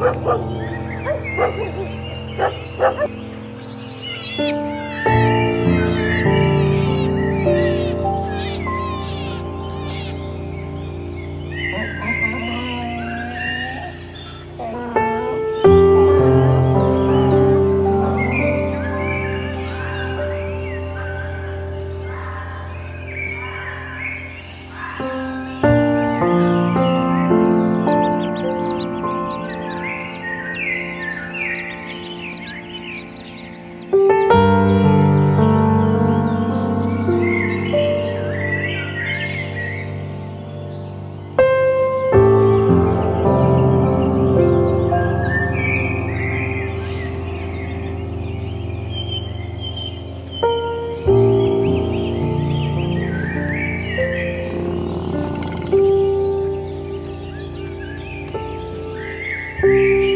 Ha, ha, ha, ha. Bye.